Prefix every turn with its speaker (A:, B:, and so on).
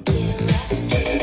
A: Give